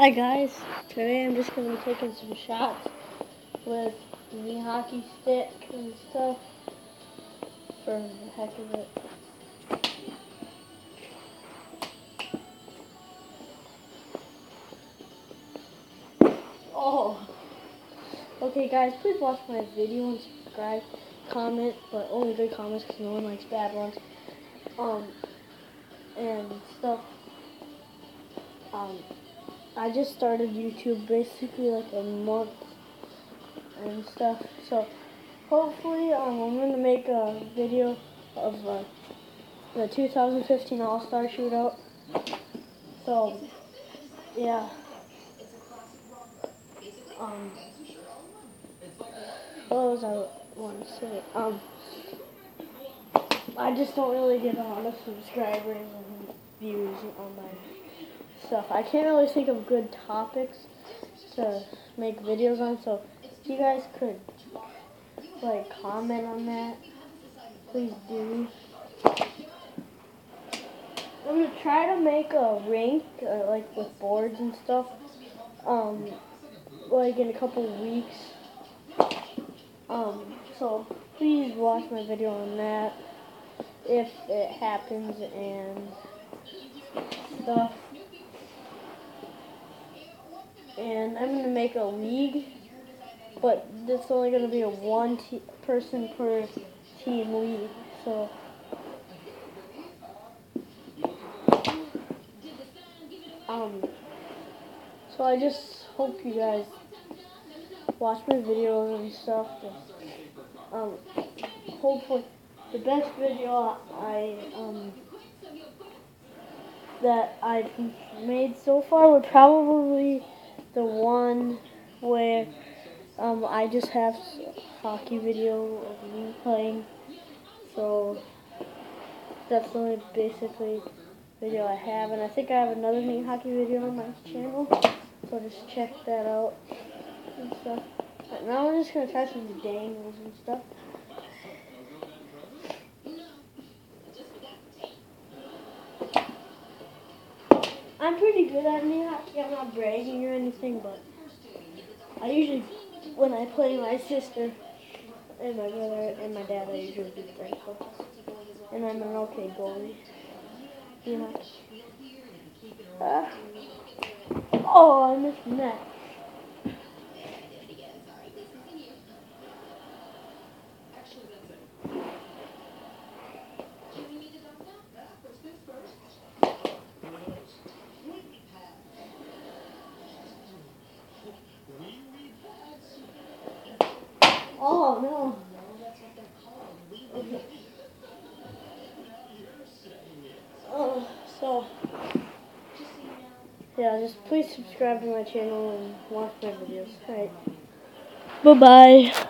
Hi guys, today I'm just going to be taking some shots with the hockey stick and stuff for the heck of it. Oh! Okay guys, please watch my video and subscribe, comment, but only good comments because no one likes bad ones. Um, and stuff. Um, I just started YouTube basically like a month and stuff. So hopefully um, I'm going to make a video of uh, the 2015 All-Star Shootout. So yeah. Um, what was I want to say? Um, I just don't really get a lot of subscribers and views on my stuff. I can't really think of good topics to make videos on, so if you guys could like comment on that, please do. I'm gonna try to make a rink uh, like with boards and stuff. Um, like in a couple weeks. Um, so please watch my video on that if it happens and stuff and I'm going to make a league, but it's only going to be a one person per team league. So. Um, so I just hope you guys watch my videos and stuff. um, hopefully, the best video I um that I've made so far would probably one where um, I just have hockey video of me playing. So that's the only basically video I have. And I think I have another knee hockey video on my channel. So just check that out and stuff. But now I'm just going to try some dangles and stuff. I'm pretty good at knee hockey. I'm not bragging or anything, but I usually, when I play my sister and my brother and my dad, I usually do thankful. And I'm an okay goalie. You know. Uh, oh, I missed net. Oh no. Oh, so yeah, just please subscribe to my channel and watch my videos. Alright. Bye bye.